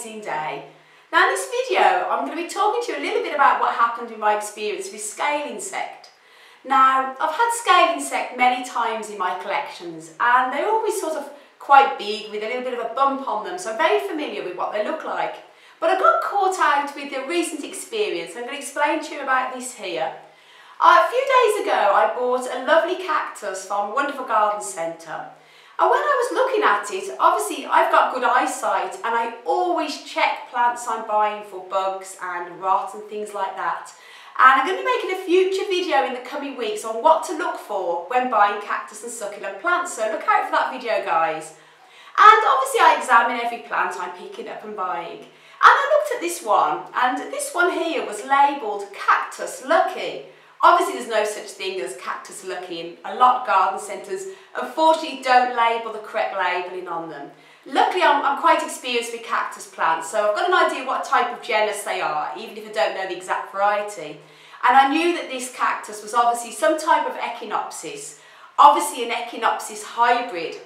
amazing day. Now in this video I'm going to be talking to you a little bit about what happened in my experience with scale insect. Now I've had scale insect many times in my collections and they're always sort of quite big with a little bit of a bump on them so I'm very familiar with what they look like. But I got caught out with the recent experience. I'm going to explain to you about this here. Uh, a few days ago I bought a lovely cactus from a wonderful garden centre and when I was looking at it, obviously I've got good eyesight and I always check plants I'm buying for bugs and rot and things like that. And I'm going to be making a future video in the coming weeks on what to look for when buying cactus and succulent plants. So look out for that video guys. And obviously I examine every plant I'm picking up and buying. And I looked at this one and this one here was labelled Cactus Lucky. Obviously there's no such thing as cactus lucky in a lot of garden centres unfortunately don't label the correct labelling on them. Luckily I'm, I'm, quite experienced with cactus plants so I've got an idea what type of genus they are even if I don't know the exact variety. And I knew that this cactus was obviously some type of echinopsis, obviously an echinopsis hybrid.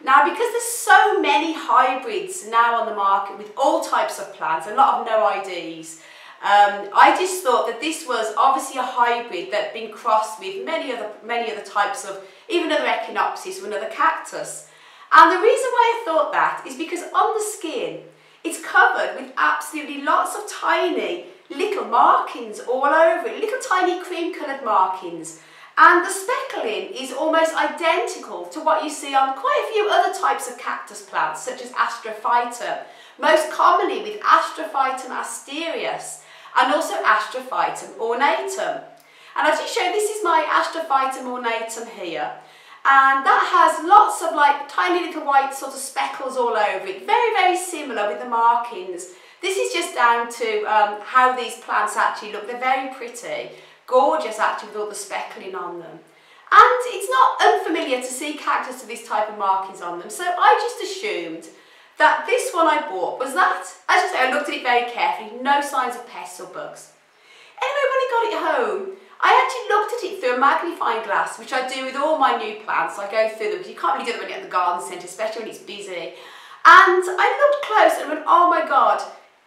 Now because there's so many hybrids now on the market with all types of plants, a lot of no IDs, um, I just thought that this was obviously a hybrid that had been crossed with many other, many other types of, even other echinopsis or another cactus. And the reason why I thought that is because on the skin, it's covered with absolutely lots of tiny little markings all over it, little tiny cream coloured markings. And the speckling is almost identical to what you see on quite a few other types of cactus plants, such as Astrophytum, most commonly with Astrophytum asterias and also Astrophytum ornatum. And as you show, this is my Astrophytum ornatum here. And that has lots of like tiny little white sort of speckles all over it. Very, very similar with the markings. This is just down to um, how these plants actually look. They're very pretty. Gorgeous actually with all the speckling on them. And it's not unfamiliar to see cactus with this type of markings on them. So I just assumed that this one I bought was that. As I say, I looked at it very carefully, no signs of pests or bugs. Anyway, when I got it home, I actually looked at it through a magnifying glass, which I do with all my new plants. I go through them, because you can't really do them when you're at the garden centre, especially when it's busy. And I looked close and went, oh my God,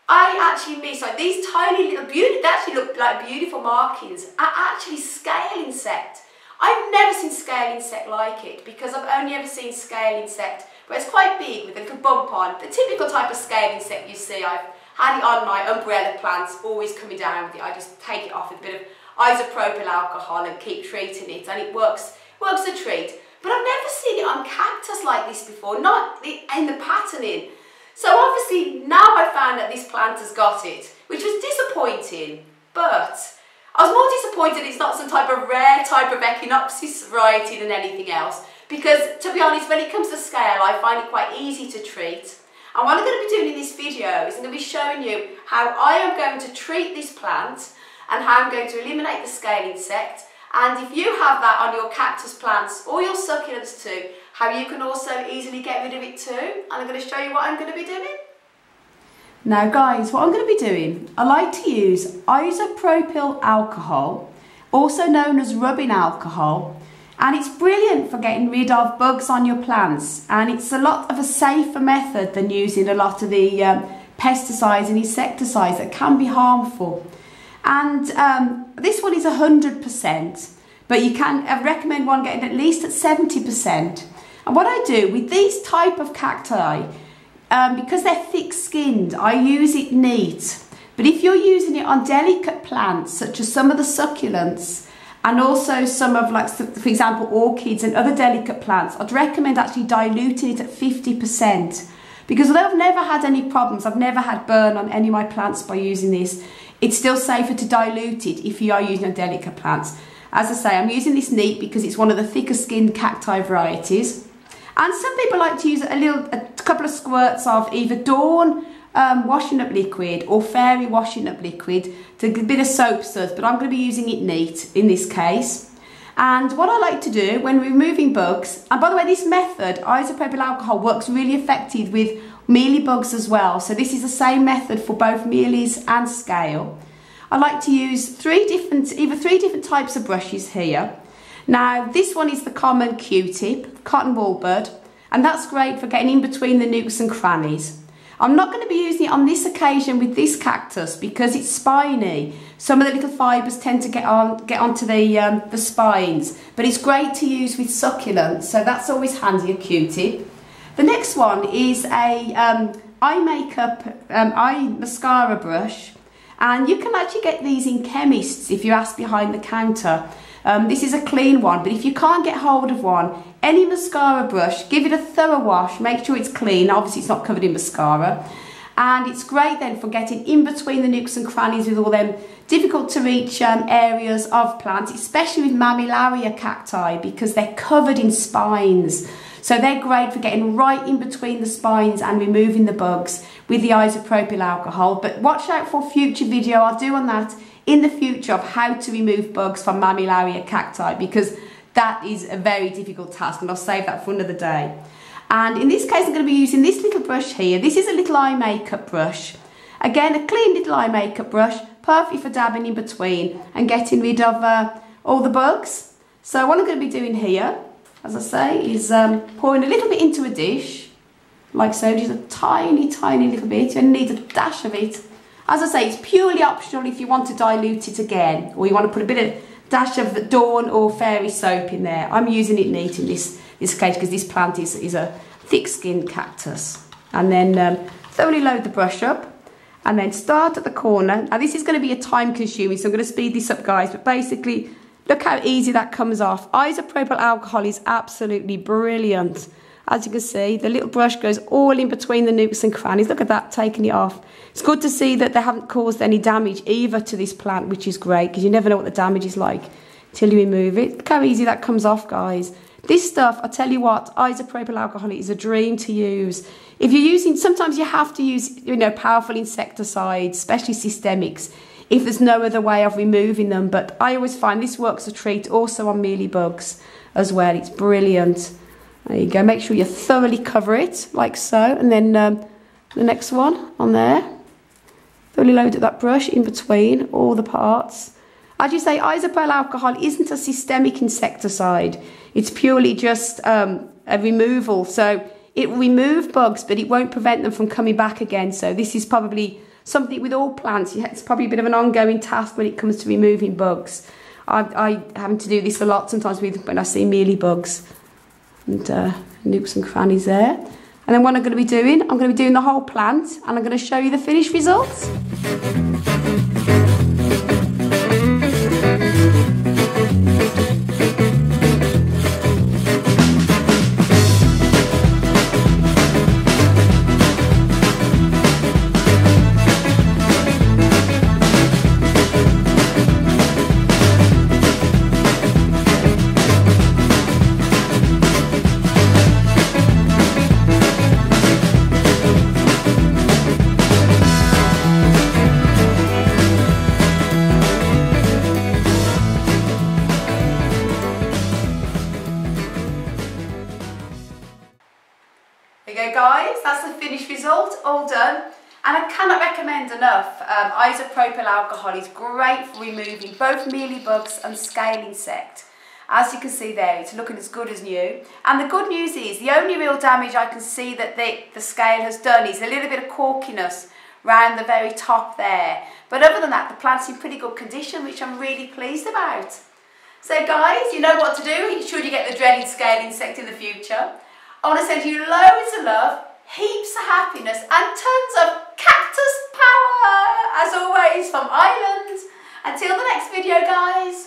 I actually missed, like these tiny little, beauty, they actually look like beautiful markings, are actually scale insect. I've never seen scale insect like it, because I've only ever seen scale insect but it's quite big with a little bump on. The typical type of scale insect you see, I've had it on my umbrella plants, always coming down with it. I just take it off with a bit of isopropyl alcohol and keep treating it and it works, works a treat. But I've never seen it on cactus like this before, not in the patterning. So obviously now I found that this plant has got it, which was disappointing, but I was more disappointed it's not some type of rare type of Echinopsis variety than anything else. Because to be honest, when it comes to scale, I find it quite easy to treat. And what I'm going to be doing in this video is I'm going to be showing you how I am going to treat this plant and how I'm going to eliminate the scale insect. And if you have that on your cactus plants or your succulents too, how you can also easily get rid of it too. And I'm going to show you what I'm going to be doing. Now guys, what I'm going to be doing, I like to use isopropyl alcohol, also known as rubbing alcohol, and it's brilliant for getting rid of bugs on your plants and it's a lot of a safer method than using a lot of the um, pesticides and insecticides that can be harmful. And um, this one is 100%, but you can I recommend one getting at least at 70%. And what I do with these type of cacti, um, because they're thick-skinned, I use it neat. But if you're using it on delicate plants, such as some of the succulents, and also some of like, for example, orchids and other delicate plants, I'd recommend actually diluting it at 50%. Because although I've never had any problems, I've never had burn on any of my plants by using this, it's still safer to dilute it if you are using a delicate plants. As I say, I'm using this neat because it's one of the thicker skinned cacti varieties. And some people like to use a little, a couple of squirts of either Dawn um, washing up liquid or fairy washing up liquid to a bit of soap suds, but I'm going to be using it neat in this case. And what I like to do when removing bugs, and by the way, this method, isopropyl alcohol, works really effective with mealy bugs as well. So this is the same method for both mealies and scale. I like to use three different, either three different types of brushes here. Now, this one is the common Q-tip, cotton wool bud, and that's great for getting in between the nooks and crannies. I'm not going to be using it on this occasion with this cactus because it's spiny. Some of the little fibres tend to get on get onto the um, the spines, but it's great to use with succulents, so that's always handy, a Q-tip. The next one is a um, eye makeup, um, eye mascara brush, and you can actually get these in chemists if you ask behind the counter. Um, this is a clean one, but if you can't get hold of one, any mascara brush, give it a thorough wash, make sure it's clean, obviously it's not covered in mascara. And it's great then for getting in between the nooks and crannies with all them difficult to reach um, areas of plants, especially with mammillaria cacti because they're covered in spines. So they're great for getting right in between the spines and removing the bugs with the isopropyl alcohol. But watch out for future video I'll do on that in the future of how to remove bugs from mammillaria cacti because that is a very difficult task and I'll save that for another day. And in this case I'm going to be using this little brush here. This is a little eye makeup brush. Again, a clean little eye makeup brush, perfect for dabbing in between and getting rid of uh, all the bugs. So what I'm going to be doing here, as I say, is um, pouring a little bit into a dish, like so, just a tiny, tiny little bit. You only need a dash of it as I say, it's purely optional if you want to dilute it again or you want to put a bit of dash of Dawn or Fairy soap in there. I'm using it neat in this, this case because this plant is, is a thick-skinned cactus. And then um, thoroughly load the brush up and then start at the corner. Now this is going to be a time consuming, so I'm going to speed this up guys, but basically look how easy that comes off. Isopropyl alcohol is absolutely brilliant. As you can see, the little brush goes all in between the nooks and crannies. Look at that, taking it off. It's good to see that they haven't caused any damage either to this plant, which is great, because you never know what the damage is like till you remove it. Look how easy that comes off, guys. This stuff, I tell you what, isopropyl alcohol is a dream to use. If you're using, sometimes you have to use, you know, powerful insecticides, especially systemics, if there's no other way of removing them. But I always find this works a treat also on mealybugs as well. It's brilliant. There you go. Make sure you thoroughly cover it like so. And then um, the next one on there. Thoroughly load up that brush in between all the parts. As you say, isopropyl alcohol isn't a systemic insecticide. It's purely just um, a removal. So it will remove bugs, but it won't prevent them from coming back again. So this is probably something with all plants. It's probably a bit of an ongoing task when it comes to removing bugs. I, I having to do this a lot sometimes with when I see mealy bugs and uh, nukes and crannies there. And then what I'm going to be doing, I'm going to be doing the whole plant and I'm going to show you the finished results. That's the finished result, all done. And I cannot recommend enough, um, isopropyl alcohol is great for removing both mealybugs and scale insect. As you can see there, it's looking as good as new. And the good news is, the only real damage I can see that the, the scale has done is a little bit of corkiness around the very top there. But other than that, the plant's in pretty good condition, which I'm really pleased about. So guys, you know what to do should you get the dreaded scale insect in the future. I want to send you loads of love, heaps of happiness and tons of cactus power, as always, from Ireland. Until the next video, guys.